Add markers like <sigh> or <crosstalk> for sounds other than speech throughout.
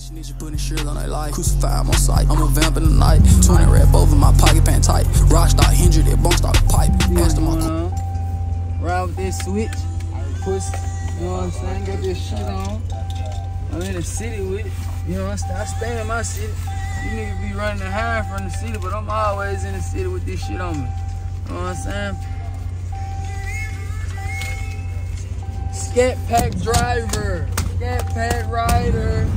Snitch putting shit on their life. Crucify on sight. I'm a vamp in the night. 20 rap over my pocket pant tight. Rockstar injured it, bunk start a pipe. Asked him my Ride with this switch. Push, you know what I'm saying? Got this shit on. I'm in the city with it. You know what I'm saying? I stay in my city. You niggas be running and hiding from the city, but I'm always in the city with this shit on me. You know what I'm saying? Scat pack driver. Scat pack rider.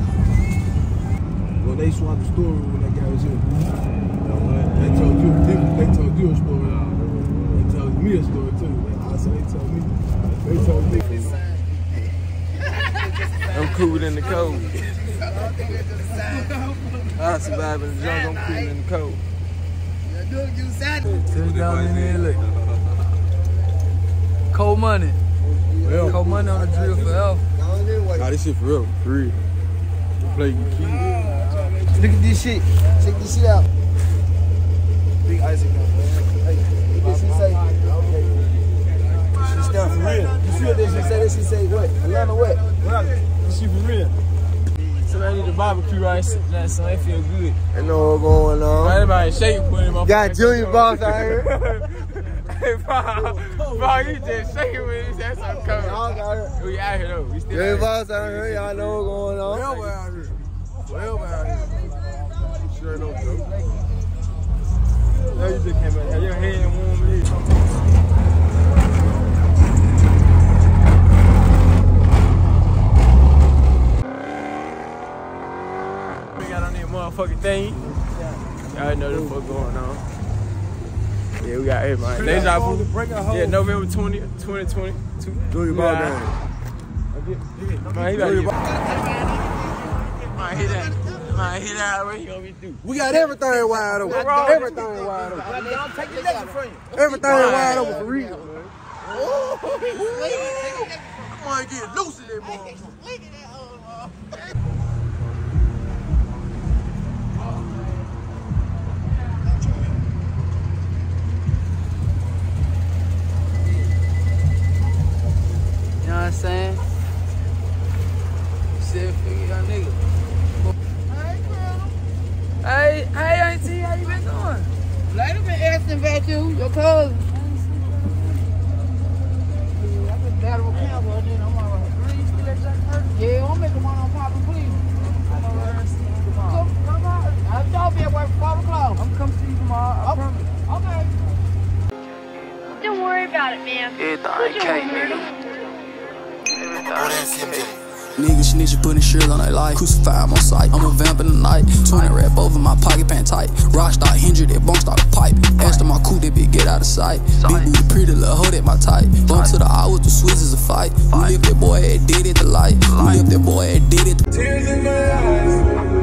Well, they swapped the story when that guy was here. They told you, they, they told you a story. They told me a story too. I said they told me. They told me. I'm cool in the cold. I survive in the jungle, I'm cool in the cold. Sit down in there, look. Cold money. Yeah. Cold money on the drill forever. Nah, this shit for real. For real. We play key. Look at this shit. Check this shit out. Big Isaac now, man. Hey, what she say? She stand for real. You see what this she say? This she say what? Atlanta what? This shit for real. Somebody need the barbecue rice. That so they feel good. I know what's going on. Everybody shake put him up. Got Junior Boss out here. <laughs> Hey, bro, bro, you just shaking with his ass on cover. Y'all. We out here though. We still Junior out Boss out here. Y'all know what's going on. Forever out here. Forever out here. Sure no joke. here. You just came out. Have your hand warm in We got on that motherfucking thing. Y'all know the fuck going on. Yeah, we got everybody. Deja vu. Break a hole. Yeah, November 20th, 2022. Junior We Boss out. down. Man, he to hit that. Man, hit that. What gonna be do? We got everything wide open. Everything wide open. Everything wide open for real. man. Come on, get loose in that motherfucker. You know what I'm saying? Seven figure young nigga. Hey, hey, auntie, how you been doing? Later been asking about you, your cousin. I've been battling with Campbell, then I'm all right. Yeah, I'm making one on Papa, please. Come, come out. I'll y'all be at work for 5 o'clock. I'm come see you tomorrow. I Oh. promise. Okay. Don't worry about it, man. Everything cake, nigga. Niggas snitching, putting shit on their life. Crucify on sight. I'm a vamp in the night. 20 rap over my pocket pant tight. Rock Rockstar injured it, bunk start a pipe. Asked him my cool, that bitch get out of sight. Big booty, pretty little hoe that my type. Bump to the eye with the Swiss is a fight. We left that boy had did it the light. We left that boy had did it. Tears in my eyes.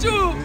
Juke.